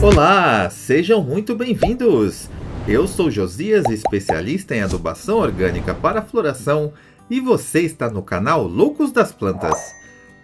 Olá, sejam muito bem-vindos! Eu sou Josias, especialista em adubação orgânica para floração, e você está no canal Loucos das Plantas.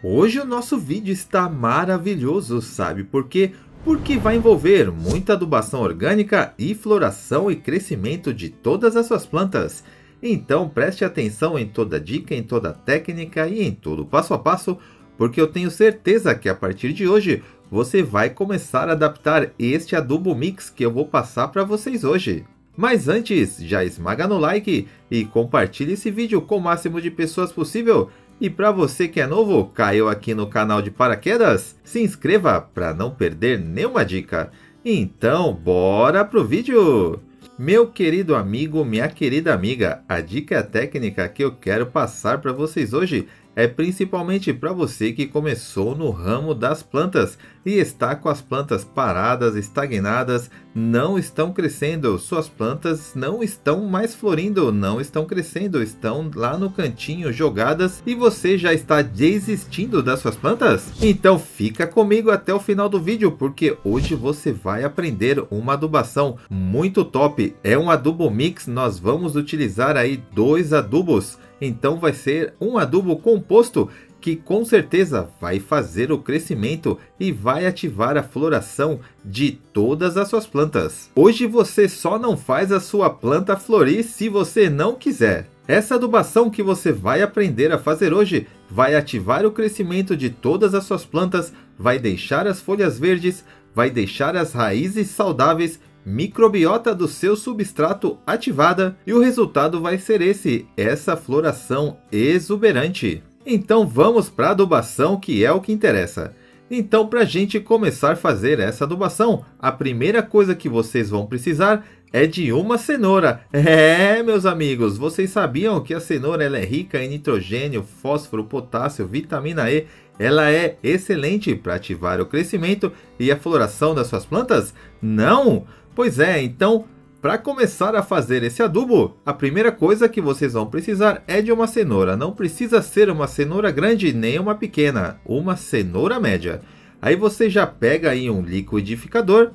Hoje o nosso vídeo está maravilhoso, sabe por quê? Porque vai envolver muita adubação orgânica e floração e crescimento de todas as suas plantas. Então preste atenção em toda dica, em toda técnica e em todo passo a passo, porque eu tenho certeza que a partir de hoje você vai começar a adaptar este adubo mix que eu vou passar para vocês hoje. Mas antes, já esmaga no like e compartilhe esse vídeo com o máximo de pessoas possível. E para você que é novo, caiu aqui no canal de paraquedas, se inscreva para não perder nenhuma dica. Então, bora pro vídeo! Meu querido amigo, minha querida amiga, a dica técnica que eu quero passar para vocês hoje é principalmente para você que começou no ramo das plantas e está com as plantas paradas, estagnadas, não estão crescendo, suas plantas não estão mais florindo, não estão crescendo, estão lá no cantinho jogadas e você já está desistindo das suas plantas? Então fica comigo até o final do vídeo porque hoje você vai aprender uma adubação muito top. É um adubo mix, nós vamos utilizar aí dois adubos então vai ser um adubo composto que com certeza vai fazer o crescimento e vai ativar a floração de todas as suas plantas. Hoje você só não faz a sua planta florir se você não quiser. Essa adubação que você vai aprender a fazer hoje vai ativar o crescimento de todas as suas plantas, vai deixar as folhas verdes, vai deixar as raízes saudáveis microbiota do seu substrato ativada e o resultado vai ser esse, essa floração exuberante. Então vamos para a adubação que é o que interessa. Então para a gente começar a fazer essa adubação, a primeira coisa que vocês vão precisar é de uma cenoura. É, meus amigos, vocês sabiam que a cenoura é rica em nitrogênio, fósforo, potássio, vitamina E. Ela é excelente para ativar o crescimento e a floração das suas plantas? Não! Pois é, então, para começar a fazer esse adubo, a primeira coisa que vocês vão precisar é de uma cenoura. Não precisa ser uma cenoura grande nem uma pequena, uma cenoura média. Aí você já pega aí um liquidificador,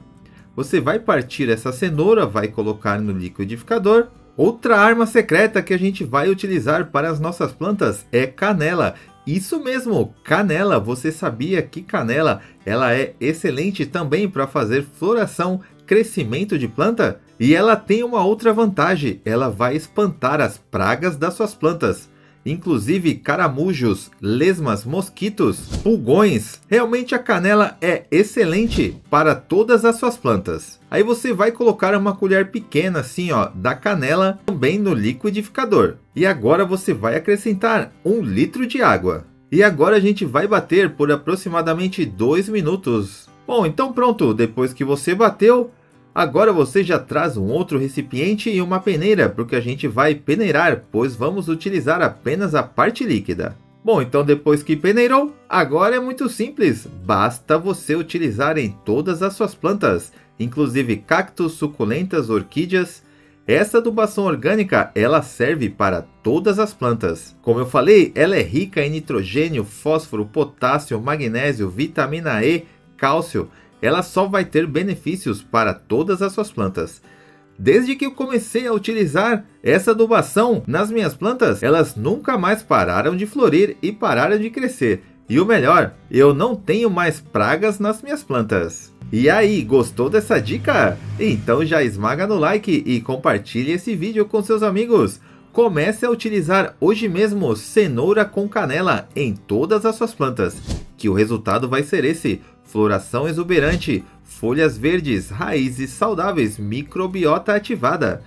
você vai partir essa cenoura, vai colocar no liquidificador. Outra arma secreta que a gente vai utilizar para as nossas plantas é canela. Isso mesmo, canela. Você sabia que canela ela é excelente também para fazer floração crescimento de planta e ela tem uma outra vantagem: ela vai espantar as pragas das suas plantas. Inclusive caramujos, lesmas, mosquitos, pulgões. Realmente a canela é excelente para todas as suas plantas. Aí você vai colocar uma colher pequena assim, ó, da canela também no liquidificador. E agora você vai acrescentar um litro de água. E agora a gente vai bater por aproximadamente 2 minutos. Bom, então pronto, depois que você bateu, Agora você já traz um outro recipiente e uma peneira, porque a gente vai peneirar, pois vamos utilizar apenas a parte líquida. Bom, então depois que peneirou, agora é muito simples, basta você utilizar em todas as suas plantas, inclusive cactos, suculentas, orquídeas. Essa adubação orgânica, ela serve para todas as plantas. Como eu falei, ela é rica em nitrogênio, fósforo, potássio, magnésio, vitamina E, cálcio ela só vai ter benefícios para todas as suas plantas. Desde que eu comecei a utilizar essa adubação nas minhas plantas, elas nunca mais pararam de florir e pararam de crescer. E o melhor, eu não tenho mais pragas nas minhas plantas. E aí, gostou dessa dica? Então já esmaga no like e compartilhe esse vídeo com seus amigos. Comece a utilizar hoje mesmo cenoura com canela em todas as suas plantas, que o resultado vai ser esse: floração exuberante, folhas verdes, raízes saudáveis, microbiota ativada.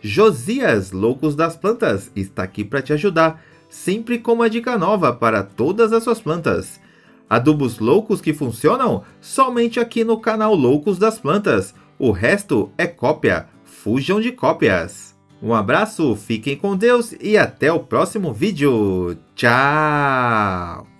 Josias, Loucos das Plantas, está aqui para te ajudar, sempre com uma dica nova para todas as suas plantas. Adubos loucos que funcionam somente aqui no canal Loucos das Plantas. O resto é cópia. Fujam de cópias. Um abraço, fiquem com Deus e até o próximo vídeo. Tchau!